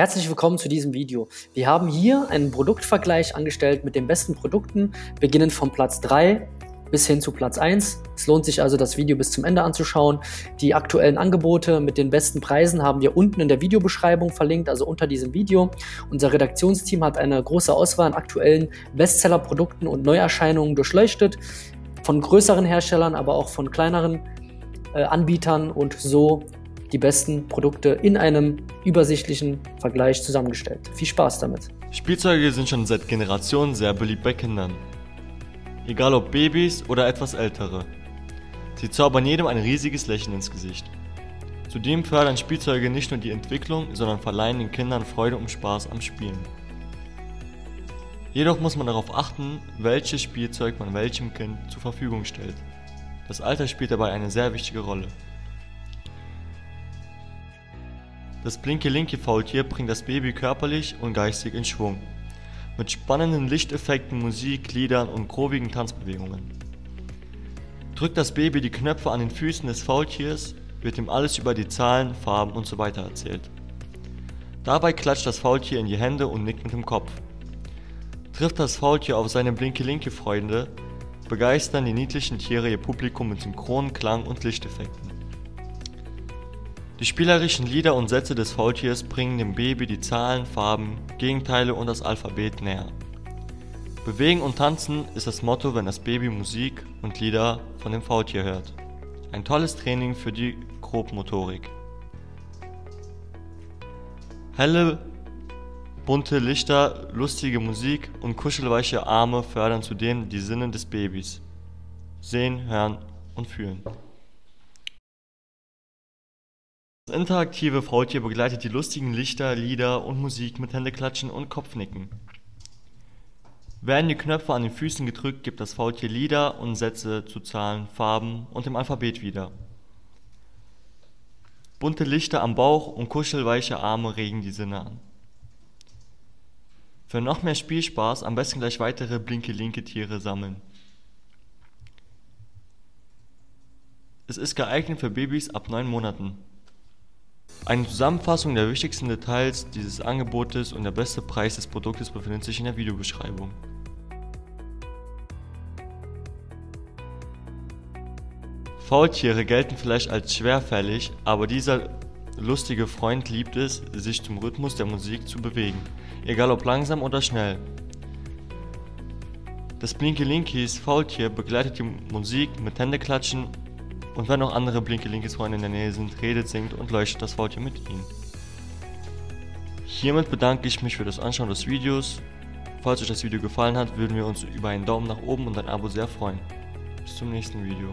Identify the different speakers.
Speaker 1: Herzlich willkommen zu diesem Video. Wir haben hier einen Produktvergleich angestellt mit den besten Produkten, beginnend von Platz 3 bis hin zu Platz 1. Es lohnt sich also, das Video bis zum Ende anzuschauen. Die aktuellen Angebote mit den besten Preisen haben wir unten in der Videobeschreibung verlinkt, also unter diesem Video. Unser Redaktionsteam hat eine große Auswahl an aktuellen Bestseller-Produkten und Neuerscheinungen durchleuchtet, von größeren Herstellern, aber auch von kleineren äh, Anbietern und so die besten Produkte in einem übersichtlichen Vergleich zusammengestellt. Viel Spaß damit.
Speaker 2: Spielzeuge sind schon seit Generationen sehr beliebt bei Kindern. Egal ob Babys oder etwas ältere. Sie zaubern jedem ein riesiges Lächeln ins Gesicht. Zudem fördern Spielzeuge nicht nur die Entwicklung, sondern verleihen den Kindern Freude und Spaß am Spielen. Jedoch muss man darauf achten, welches Spielzeug man welchem Kind zur Verfügung stellt. Das Alter spielt dabei eine sehr wichtige Rolle. Das Blinke-Linke-Faultier bringt das Baby körperlich und geistig in Schwung. Mit spannenden Lichteffekten, Musik, Liedern und grobigen Tanzbewegungen. Drückt das Baby die Knöpfe an den Füßen des Faultiers, wird ihm alles über die Zahlen, Farben usw. So erzählt. Dabei klatscht das Faultier in die Hände und nickt mit dem Kopf. Trifft das Faultier auf seine Blinke-Linke-Freunde, begeistern die niedlichen Tiere ihr Publikum mit synchronen Klang und Lichteffekten. Die spielerischen Lieder und Sätze des Faultiers bringen dem Baby die Zahlen, Farben, Gegenteile und das Alphabet näher. Bewegen und tanzen ist das Motto, wenn das Baby Musik und Lieder von dem Faultier hört. Ein tolles Training für die Grobmotorik. Helle, bunte Lichter, lustige Musik und kuschelweiche Arme fördern zudem die Sinne des Babys. Sehen, hören und fühlen. Das interaktive Faultier begleitet die lustigen Lichter, Lieder und Musik mit Händeklatschen und Kopfnicken. Werden die Knöpfe an den Füßen gedrückt, gibt das Faultier Lieder und Sätze zu Zahlen, Farben und dem Alphabet wieder. Bunte Lichter am Bauch und kuschelweiche Arme regen die Sinne an. Für noch mehr Spielspaß am besten gleich weitere blinke-linke-Tiere sammeln. Es ist geeignet für Babys ab 9 Monaten. Eine Zusammenfassung der wichtigsten Details dieses Angebotes und der beste Preis des Produktes befindet sich in der Videobeschreibung. Faultiere gelten vielleicht als schwerfällig, aber dieser lustige Freund liebt es, sich zum Rhythmus der Musik zu bewegen, egal ob langsam oder schnell. Das Blinky Linkies Faultier begleitet die Musik mit Händeklatschen und wenn noch andere blinke-linkes Freunde in der Nähe sind, redet, singt und leuchtet das Faultier mit ihnen. Hiermit bedanke ich mich für das Anschauen des Videos. Falls euch das Video gefallen hat, würden wir uns über einen Daumen nach oben und ein Abo sehr freuen. Bis zum nächsten Video.